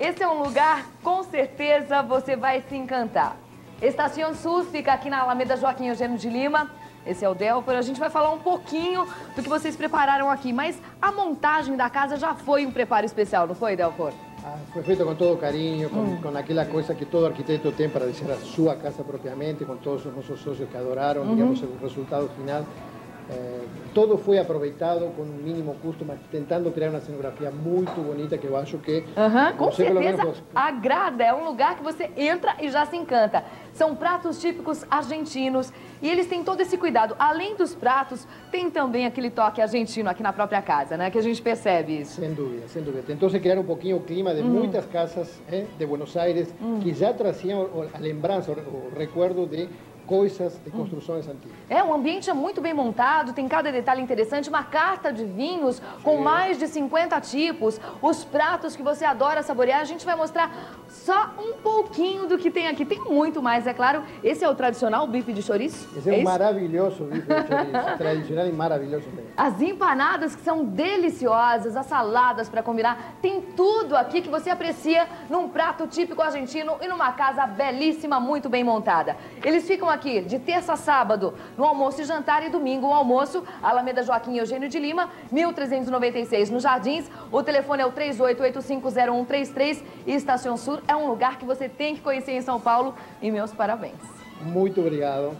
Esse é um lugar, com certeza, você vai se encantar. Estação Sul fica aqui na Alameda Joaquim Eugênio de Lima. Esse é o Delfor. A gente vai falar um pouquinho do que vocês prepararam aqui, mas a montagem da casa já foi um preparo especial, não foi, Delfor? Ah, foi feito com todo carinho, com, hum. com, aquela coisa que todo arquiteto tem para dizer a sua casa propriamente, com todos os nossos sócios que adoraram, uhum. digamos, o resultado final. Eh, todo foi aproveitado com um mínimo custo, mas tentando criar uma cenografia muito bonita que eu acho que... Uhum, com certeza menos... agrada, é um lugar que você entra e já se encanta. São pratos típicos argentinos e eles têm todo esse cuidado. Além dos pratos, tem também aquele toque argentino aqui na própria casa, né? Que a gente percebe isso. Sem dúvida, sem dúvida. Tentou se criar um pouquinho o clima de uhum. muitas casas eh, de Buenos Aires uhum. que já traziam a lembrança, o recuerdo de coisas de construções antigas. É, um ambiente é muito bem montado, tem cada detalhe interessante, uma carta de vinhos com mais de 50 tipos, os pratos que você adora saborear, a gente vai mostrar só um pouquinho do que tem aqui. Tem muito mais, é claro. Esse é o tradicional bife de chouriço? Esse é, é um maravilhoso bife de chouriço, tradicional e maravilhoso mesmo. As empanadas que são deliciosas, as saladas para combinar, tem tudo aqui que você aprecia num prato típico argentino e numa casa belíssima, muito bem montada. Eles ficam aqui de terça a sábado, no almoço e jantar, e domingo o almoço, Alameda Joaquim Eugênio de Lima, 1396, nos Jardins. O telefone é o 38850133 e Estação Sur é um lugar que você tem que conhecer em São Paulo. E meus parabéns. Muito obrigado.